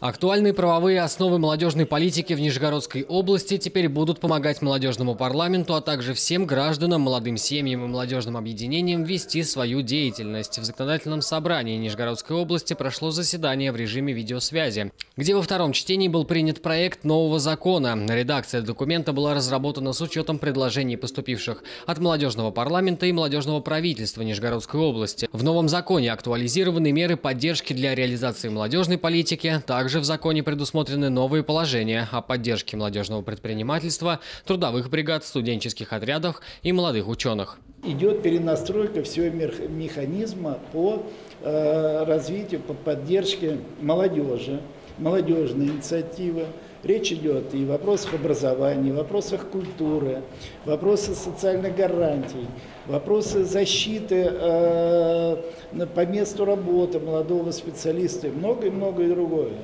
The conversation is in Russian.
Актуальные правовые основы молодежной политики в Нижегородской области теперь будут помогать молодежному парламенту, а также всем гражданам, молодым семьям и молодежным объединениям вести свою деятельность. В законодательном собрании Нижегородской области прошло заседание в режиме видеосвязи, где во втором чтении был принят проект нового закона. Редакция документа была разработана с учетом предложений, поступивших от молодежного парламента и молодежного правительства Нижегородской области. В новом законе актуализированы меры поддержки для реализации молодежной политики, также также в законе предусмотрены новые положения о поддержке молодежного предпринимательства, трудовых бригад, студенческих отрядов и молодых ученых. Идет перенастройка всего механизма по э, развитию, по поддержке молодежи, молодежной инициативы. Речь идет и в вопросах образования, вопросах культуры, вопросы социальных гарантий, вопросы защиты э, по месту работы молодого специалиста и многое-многое другое.